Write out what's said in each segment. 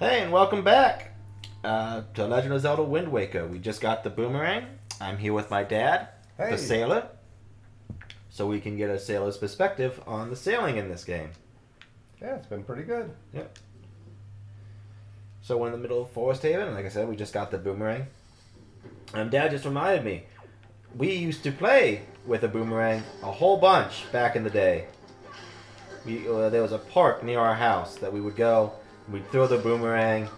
Hey, and welcome back uh, to Legend of Zelda Wind Waker. We just got the boomerang. I'm here with my dad, Hey. the sailor, so we can get a sailor's perspective on the sailing in this game. Yeah, it's been pretty good. So we're in the middle of Forest Haven, and like I said, we just got the boomerang. And Dad just reminded me, we used to play with a boomerang a whole bunch back in the day. We, uh, there was a park near our house that we would go, we'd throw the boomerang,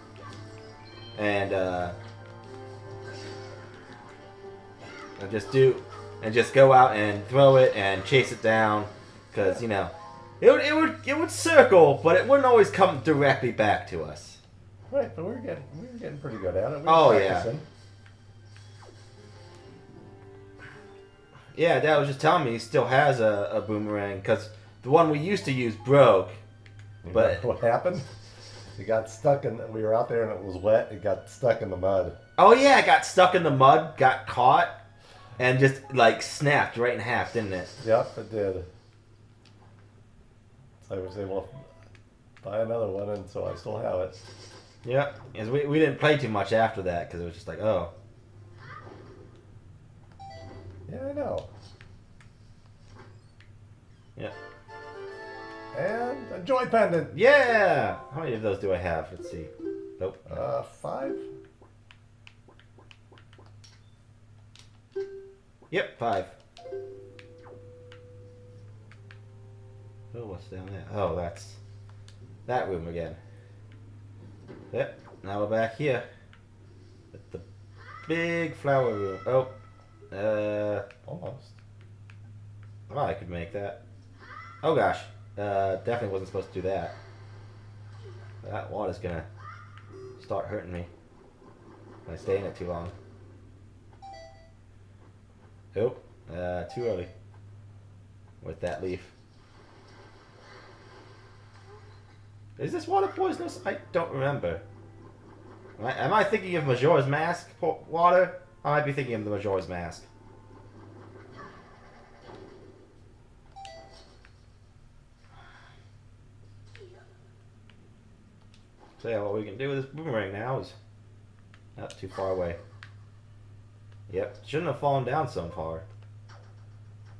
and uh, and just do, and just go out and throw it and chase it down, because you know, it would it would it would circle, but it wouldn't always come directly back to us. Right, but we were getting we were getting pretty good at it. We Oh, yeah. Yeah, Dad was just telling me he still has a, a boomerang because the one we used to use broke. You But- what happened? It got stuck in. We were out there and it was wet. It got stuck in the mud. Oh yeah, it got stuck in the mud, got caught, and just like snapped right in half, didn't it? Yep, it did. So I was able to buy another one, and so I still have it. Yep. Because we, we didn't play too much after that because it was just like, oh. Yeah, I know. Yeah. And a joy pendant. Yeah! How many of those do I have? Let's see. Nope. Uh, five. Yep, five. Oh, what's down there? Oh, that's that room again. Yep, now we're back here. At the big flower room. Oh, uh, Almost. oh, I could make that. Oh gosh, uh, definitely wasn't supposed to do that. That water's gonna start hurting me if I stay in it too long. Oh, uh, too early with that leaf. Is this water poisonous? I don't remember. Am I, am I thinking of Majora's Mask water? I might be thinking of the Majora's Mask. Yeah, what we can do with this boomerang now is not too far away. Yep, shouldn't have fallen down so far.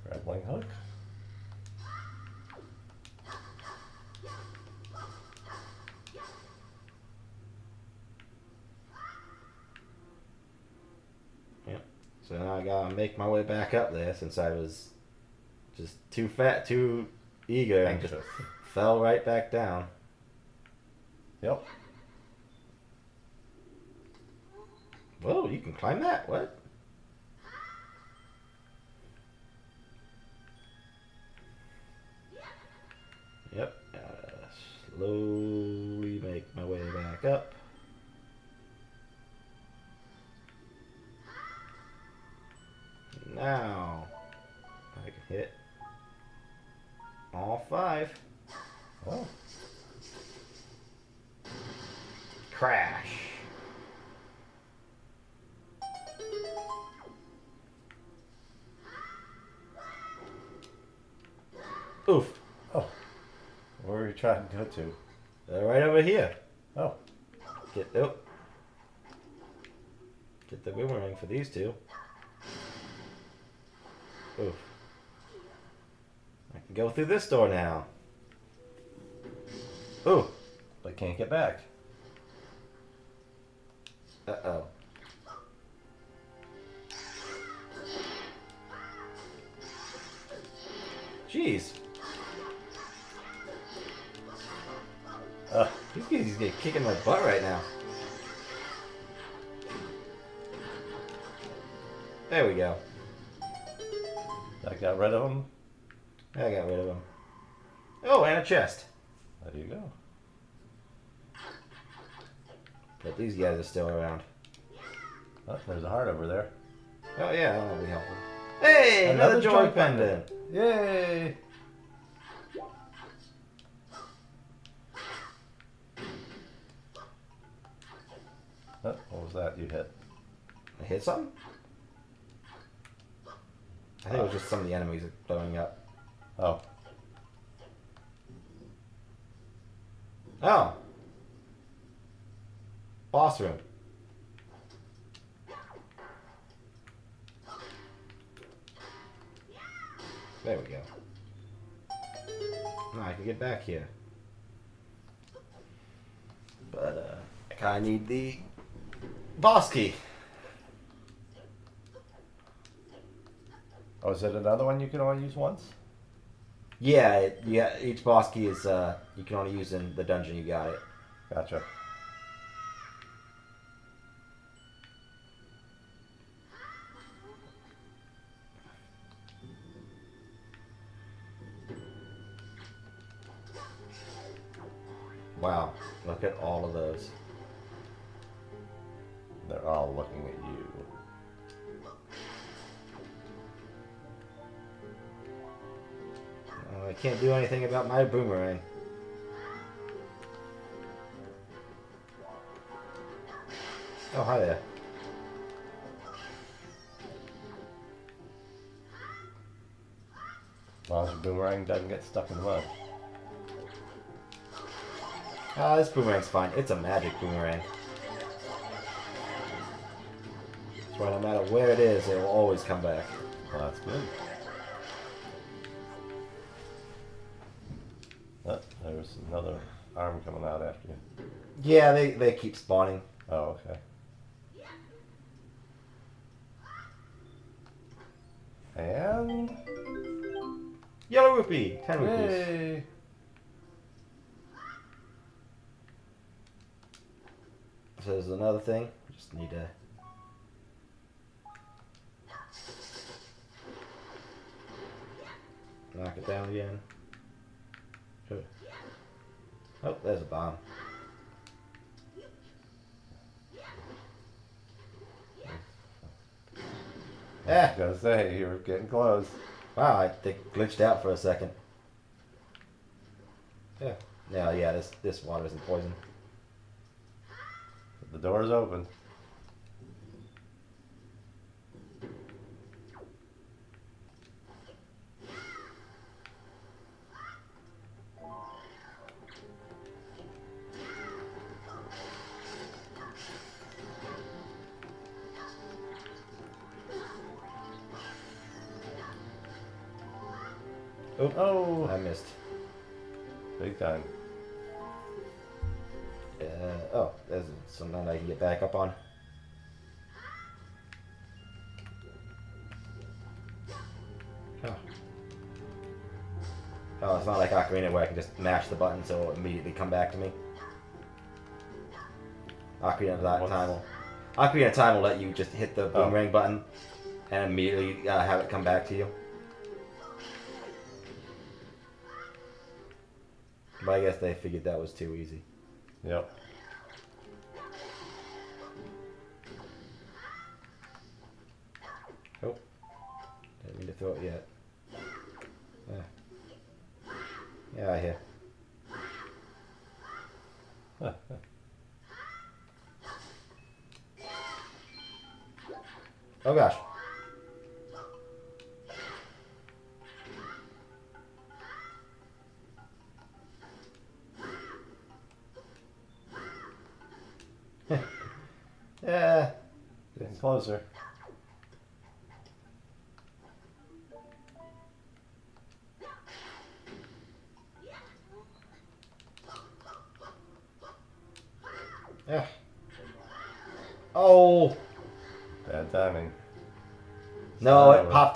Grappling hook. Yep. So now I gotta make my way back up there since I was just too fat, too eager, and just fell right back down. Yep. Whoa, you can climb that? What? Yep. Uh, slowly make my way back up. Now I can hit all five. Oh, Crash. Oof. oh. Where are you trying to go to? They're right over here. Oh, Get oh. Get the boomerang for these two. Oof. I can go through this door now. Ooh. but can't get back. Uh oh. Jeez. Uh, These guys is getting kicking my butt right now. There we go. I got rid of them. I got rid of them. Oh, and a chest. There you go. But these guys are still around. Oh, there's a heart over there. Oh yeah, that'll be helpful. Hey, another, Another joy joy pendant. Yay! Oh, what was that you hit? I hit something? I think it was just some of the enemies blowing up. Oh, Oh. Boss room. There we go. Now I can get back here. But, uh, I kinda need the boss key. Oh, is it another one you can only use once? Yeah, it, yeah. Each boss key is uh, you can only use in the dungeon you got it. Gotcha. Wow, look at all of those. They're all looking at you. Uh, I can't do anything about my boomerang. Oh, hi there. Your boomerang doesn't get stuck in the mud. Ah, this boomerang's fine. It's a magic boomerang. That's why no matter where it is, it will always come back. Well, that's good. Oh, there's another arm coming out after you. Yeah, they, they keep spawning. Oh, okay. And Yellow rupee! Ten rupees. yay! So there's another thing. Just need to. Knock it down again. Oh, there's a bomb. I Eh, was gonna say you were getting close. wow, I think glitched out for a second. Yeah. Yeah, yeah, this this water isn't poison. The door's open. Oh, Oh, I missed. big time. Oh, there's something I can get back up on. Oh. Oh, it's not like Ocarina where I can just mash the button so it'll immediately come back to me. Ocarina of What's- Time will... Ocarina of Time will let you just hit the Oh. boomerang button and immediately uh, have it come back to you. But I guess they figured that was too easy. Yep. It yet. Yeah. Yeah, I hear. Oh gosh. yeah. Getting closer.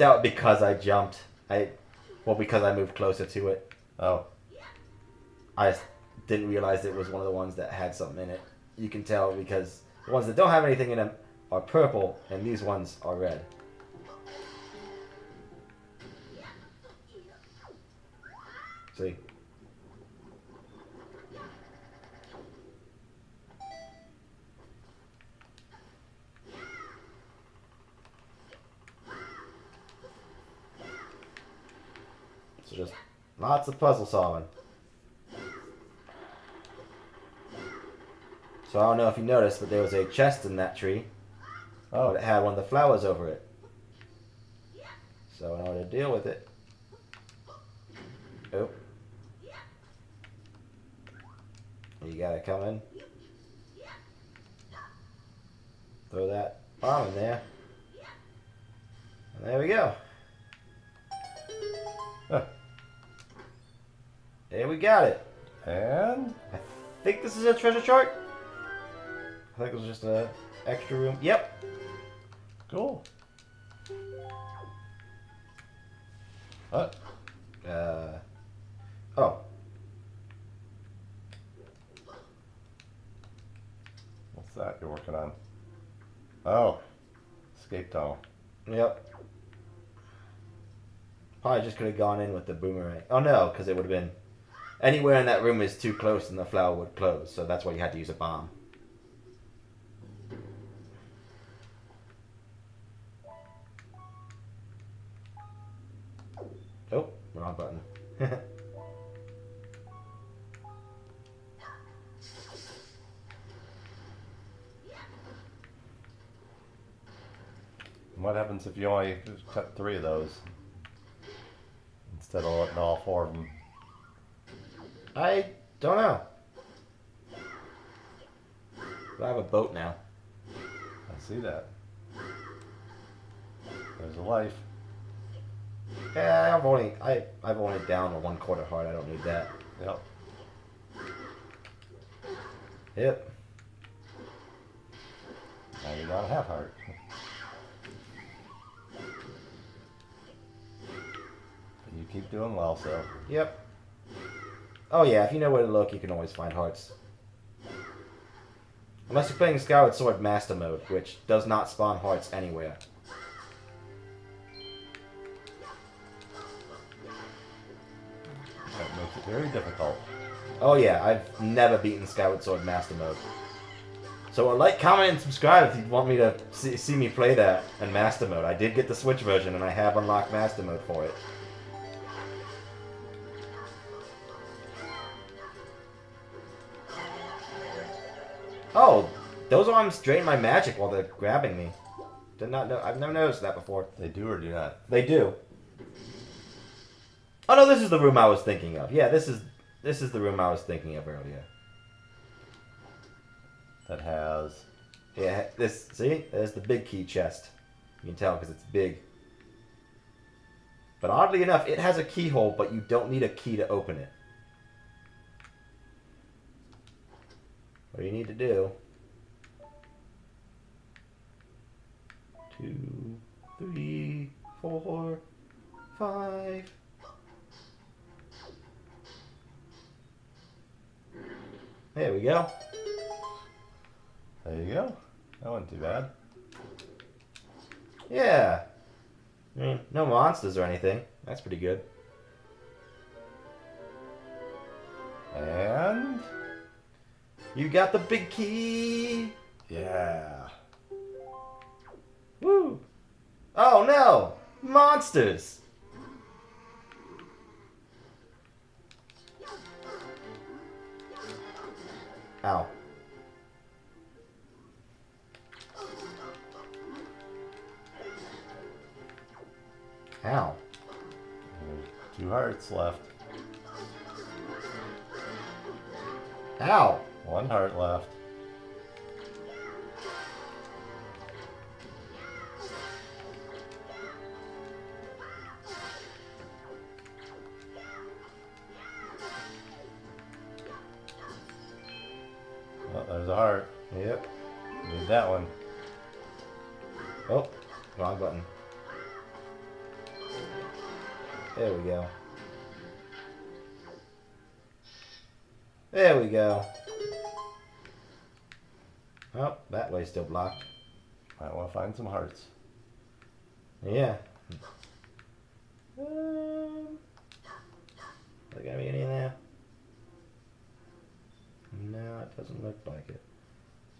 Out because I jumped. I, well, because I moved closer to it. Oh, I didn't realize it was one of the ones that had something in it. You can tell because the ones that don't have anything in them are purple, and these ones are red. See? So just lots of puzzle solving. So I don't know if you noticed, but there was a chest in that tree. oh, it had one of the flowers over it. So in order to deal with it, oh, you gotta come in. throw that bomb in there. And there we go. There we got it. And I think this is a treasure chart. I think it was just a extra room. Yep. cool. What? Uh, oh, What's that you're working on? Oh, escape tunnel. yep. Probably just could have gone in with the boomerang. Oh no, because it would have been anywhere in that room is too close and the flower would close. So that's why you had to use a bomb. Oh, wrong button. What happens if you only cut three of those instead of letting all four of them? I don't know. But I have a boat now. I see that. There's a life. Yeah, I've only I I've only down a one quarter heart. I don't need that. Yep. Yep. Now you're not a half heart. you keep doing well, so. Yep. Oh yeah, if you know where to look, you can always find hearts. Unless you're playing Skyward Sword Master Mode, which does not spawn hearts anywhere. That makes it very difficult. Oh yeah, I've never beaten Skyward Sword Master Mode. So uh, like, comment, and subscribe if you want me to see, see me play that in Master Mode. I did get the Switch version, and I have unlocked Master Mode for it. Those arms drain my magic while they're grabbing me. Did not know. I've never noticed that before. They do or do not. They do. Oh no, this is the room I was thinking of. Yeah, this is this is the room I was thinking of earlier. That has. Yeah, this see, there's the big key chest. You can tell because it's big. But oddly enough, it has a keyhole, but you don't need a key to open it. What do you need to do? Two, three, four, five. There we go. There you go. That wasn't too bad. Yeah. I mean, no monsters or anything. That's pretty good. And. You got the big key. Yeah. Woo. Oh no! Monsters! Ow. Ow. Two hearts left. Ow. One heart left. There's a heart. Yep. Need that one. Oh, wrong button. There we go. There we go. Oh, that way's still blocked. Might want to find some hearts. Yeah. Um, there gonna be any in there? No, it doesn't look like it.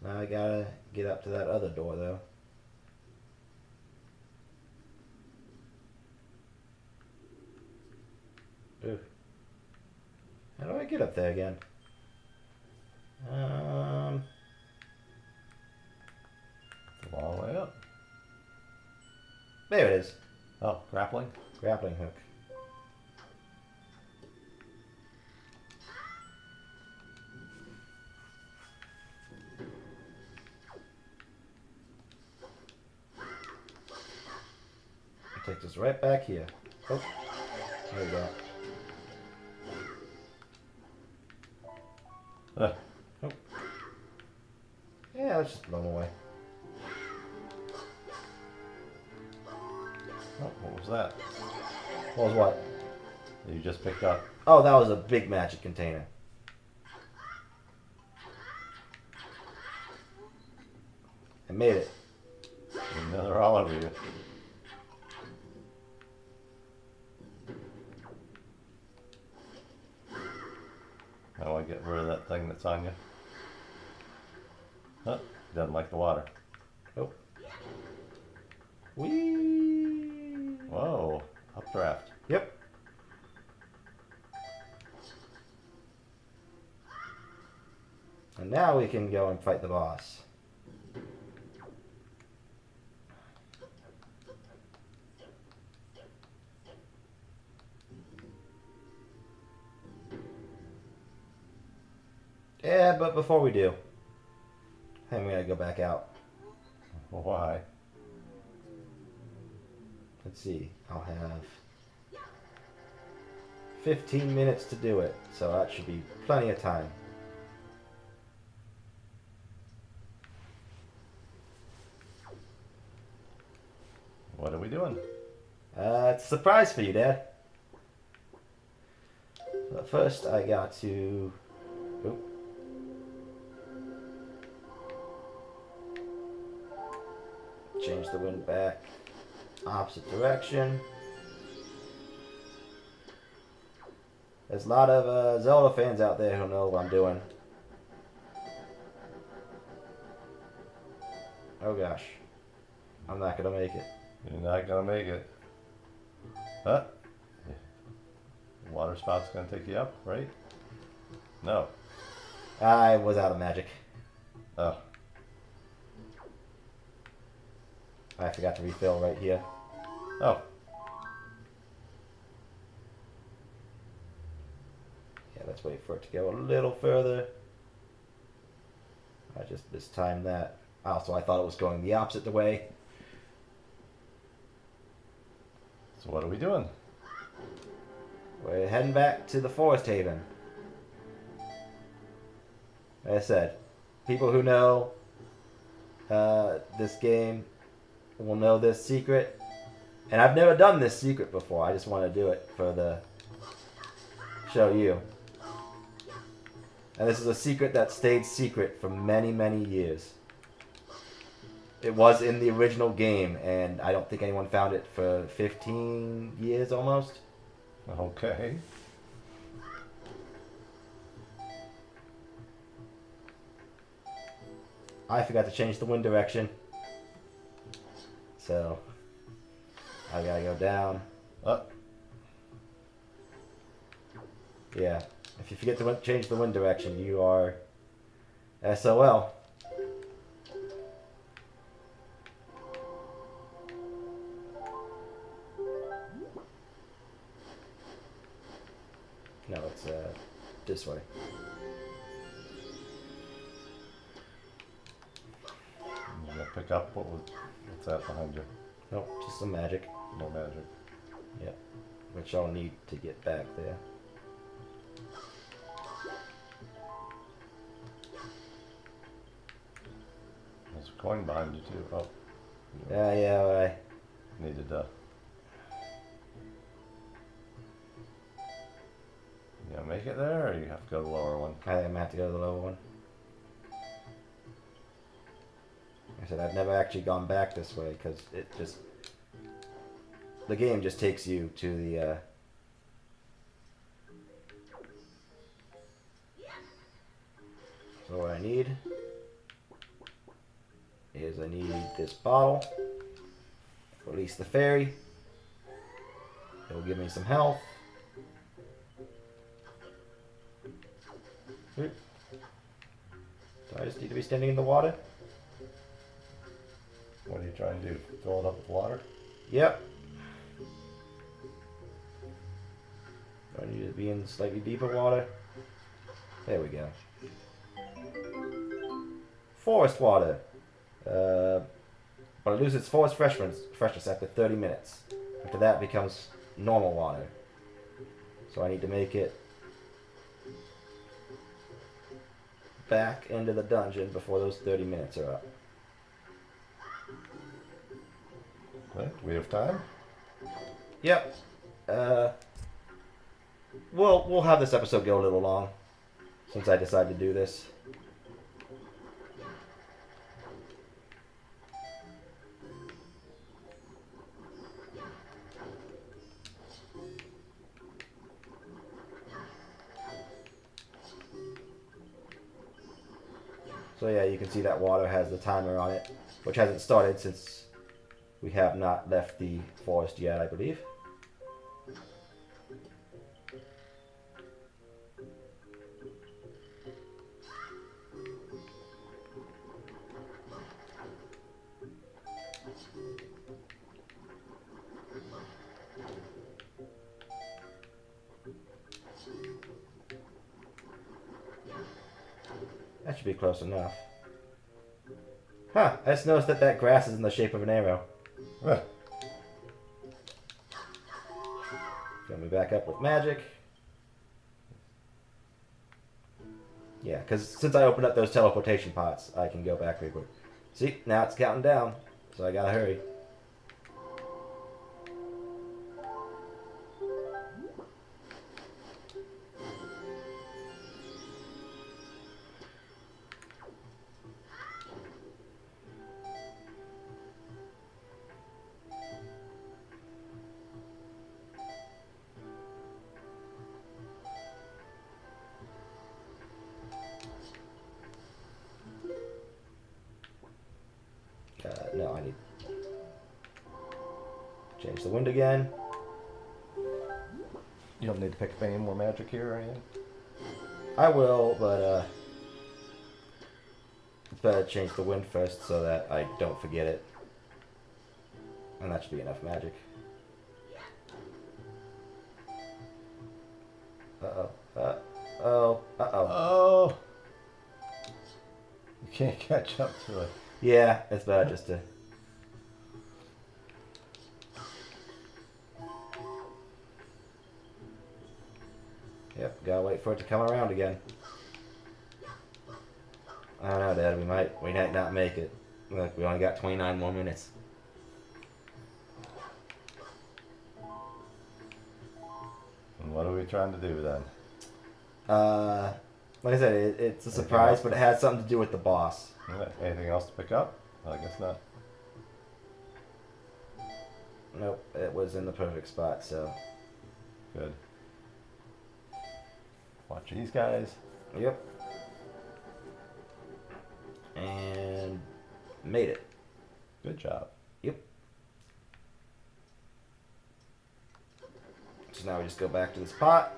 Now I gotta get up to that other door though. Ooh. How do I get up there again? Um, a long way up. there it is. Oh, grappling? Grappling hook. Takes us right back here. Oh, there we go. Uh, Yeah, let's just blow them away. oh, what was that? What was what? You just picked up. Oh, that was a big magic container. I made it. And they're all over you. How I get rid of that thing that's on you? Huh? Doesn't like the water. Oh. Whee! Whoa, updraft. Yep. And now we can go and fight the boss. Yeah, but before we do, I think we gotta go back out. Why? Let's see. I'll have 15 minutes to do it, so that should be plenty of time. What are we doing? Uh, it's a surprise for you, Dad. But first, I got to. Change the wind back. Opposite direction. There's a lot of uh, Zelda fans out there who know what I'm doing. Oh gosh. I'm not gonna make it. You're not gonna make it. Huh? Water spout's gonna take you up, right? No. I was out of magic. Oh, I forgot to refill right here. oh. Yeah, let's wait for it to go a little further. I just mistimed that. Also, I thought it was going the opposite way. So what are we doing? We're heading back to the Forest Haven. Like I said, people who know uh, this game will know this secret. And I've never done this secret before. I just want to do it for the show you. And this is a secret that stayed secret for many, many years. It was in the original game, and I don't think anyone found it for 15 years almost. Okay. I forgot to change the wind direction. So I gotta go down. Up. Yeah. If you forget to change the wind direction, you are SOL. No, it's uh, this way. Up what was what's that behind you? Nope, just some magic, No magic. Yep. Which I'll need to get back there. There's a coin behind you too. Oh, Yeah, yeah, I needed to. Uh, you gonna make it there, or you have to go to the lower one? I think I'm gonna have to go to the lower one. I said I've never actually gone back this way because it just the game just takes you to the. Uh, so what I need is I need this bottle. Release the fairy. It'll give me some health. Do I just need to be standing in the water? What are you trying to do? Fill it up with water? Yep. Do I need to be in slightly deeper water? There we go. Forest water. Uh, but it loses forest freshness, freshness after 30 minutes. After that, it becomes normal water. So I need to make it back into the dungeon before those 30 minutes are up. Okay, we have time? Yep. Uh, we'll we'll have this episode go a little long, since I decided to do this. So yeah, you can see that water has the timer on it, which hasn't started since we have not left the forest yet, I believe. That should be close enough. Huh, I just noticed that that grass is in the shape of an arrow. Eh, Fill me back up with magic. Yeah, because since I opened up those teleportation pots, I can go back really quick. See, now it's counting down, so I gotta hurry. Change the wind again. You don't need to pick up any more magic here or anything? I will, but uh, it's better to change the wind first so that I don't forget it. And that should be enough magic. Uh oh. Uh oh. Uh oh. Oh! You can't catch up to it. Yeah, it's better just to. Yep, gotta wait for it to come around again. I don't know, Dad. We might, we might not make it. Look, we only got 29 more minutes. And what are we trying to do then? Uh, like I said, it, it's a Anything surprise, else? but it has something to do with the boss. Anything else to pick up? I guess not. Nope, it was in the perfect spot. So, Good. Watch these guys. yep. And made it. Good job. Yep. So now we just go back to this pot.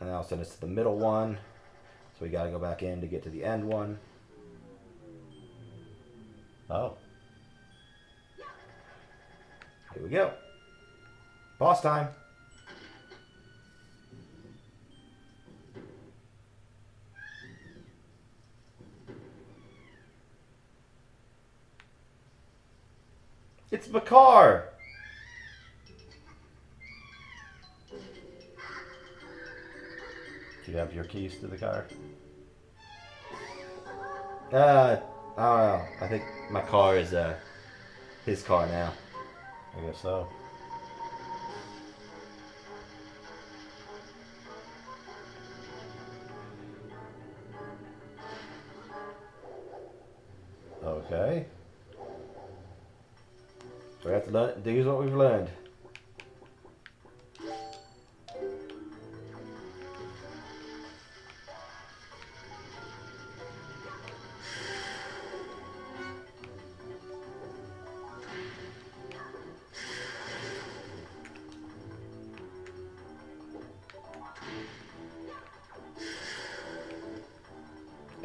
And I'll send us to the middle one. So we gotta go back in to get to the end one. Oh, Here we go. Boss time. It's Makar. do you have your keys to the car? Uh, I don't know. I think my car is uh his car now. I guess so. Okay. So we have to learn, do what we've learned.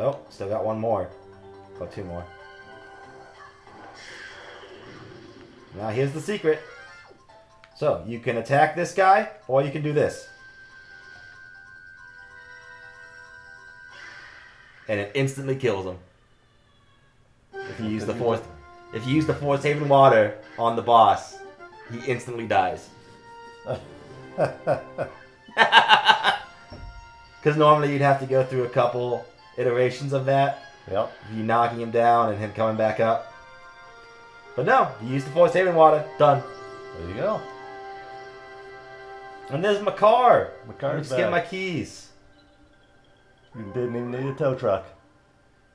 Oh, still got one more. Oh, two more. Now here's the secret. So you can attack this guy, or you can do this. and it instantly kills him. If you use the force, if you use the force haven water on the boss, he instantly dies. Because normally you'd have to go through a couple iterations of that, yep. you knocking him down and him coming back up. But no, you use the force haven water, done. There you go. And there's my car. My car's just get my keys. You didn't even need a tow truck.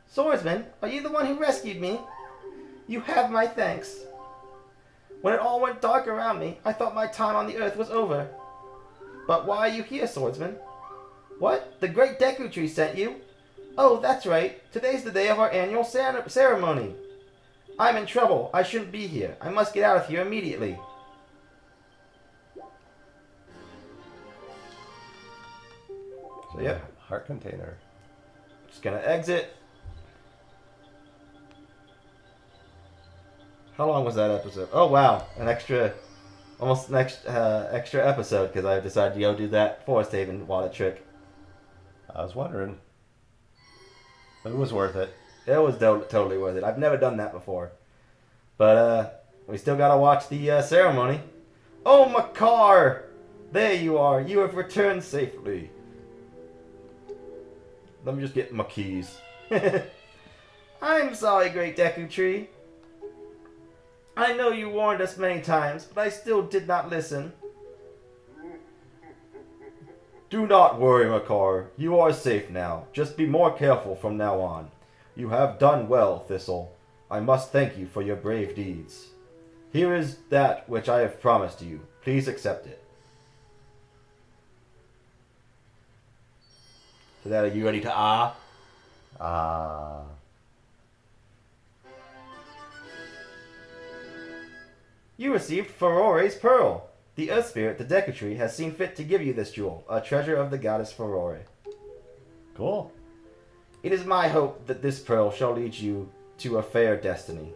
Swordsman, are you the one who rescued me? You have my thanks. When it all went dark around me, I thought my time on the earth was over. But why are you here, Swordsman? What? The great Deku Tree sent you? Oh, that's right. Today's the day of our annual ceremony. I'm in trouble. I shouldn't be here. I must get out of here immediately. So, yep. Heart container. Just gonna exit. How long was that episode? Oh wow, an extra, almost an extra, uh, extra episode because I decided to go do that Forest Haven wallet trick. I was wondering. It was worth it. It was do- totally worth it. I've never done that before, but uh, we still gotta watch the uh, ceremony. Oh, Makar! There you are. You have returned safely. Let me just get my keys. I'm sorry, Great Deku Tree. I know you warned us many times, but I still did not listen. Do not worry, Makar. You are safe now. Just be more careful from now on. You have done well, Thistle. I must thank you for your brave deeds. Here is that which I have promised you. Please accept it. So that are you ready to ah? Ah. You received Farore's Pearl. The Earth Spirit, the Deku Tree, has seen fit to give you this jewel, a treasure of the goddess Farore. Cool. It is my hope that this pearl shall lead you to a fair destiny.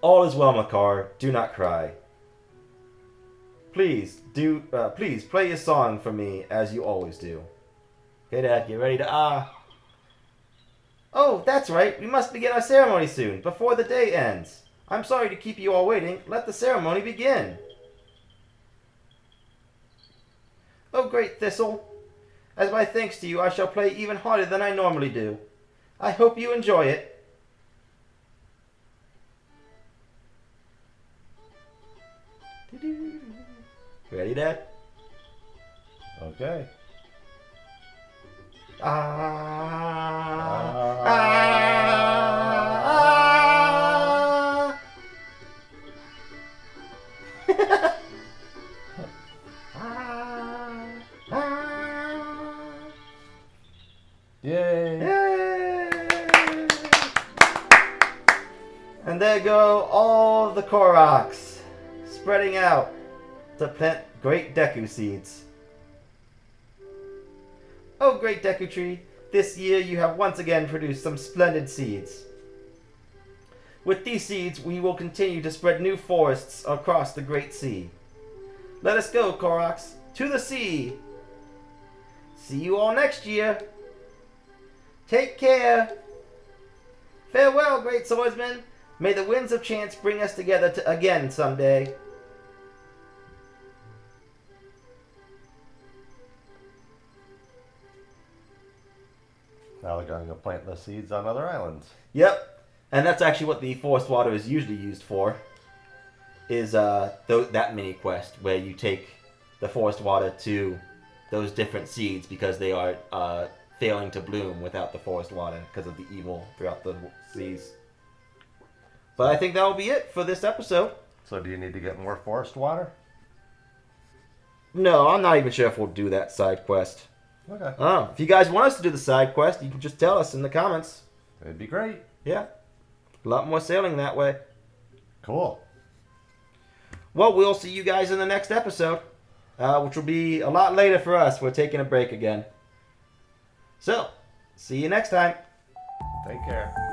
All is well, Makar. Do not cry. Please do. Uh, please play your song for me as you always do. Okay, Dad, get ready to ah. Oh, that's right. We must begin our ceremony soon, before the day ends. I'm sorry to keep you all waiting. Let the ceremony begin. Oh, great Thistle. As my thanks to you, I shall play even harder than I normally do. I hope you enjoy it. Ready, Dad? Okay. Ah, ah, And there go all the Koroks, spreading out to plant great Deku seeds. Oh, great Deku Tree, this year you have once again produced some splendid seeds. With these seeds, we will continue to spread new forests across the Great Sea. Let us go, Koroks, to the sea! See you all next year! Take care! Farewell, great swordsman! May the winds of chance bring us together to again someday. Now they're going to plant the seeds on other islands. Yep, and that's actually what the forest water is usually used for. Is uh th- that mini quest where you take the forest water to those different seeds because they are uh, failing to bloom without the forest water because of the evil throughout the seas. But I think that will be it for this episode. So do you need to get more forest water? No, I'm not even sure if we'll do that side quest. Okay. Oh, if you guys want us to do the side quest, you can just tell us in the comments. It'd be great. Yeah, a lot more sailing that way. Cool. Well, we'll see you guys in the next episode, uh, which will be a lot later for us. We're taking a break again. So, see you next time. Take care.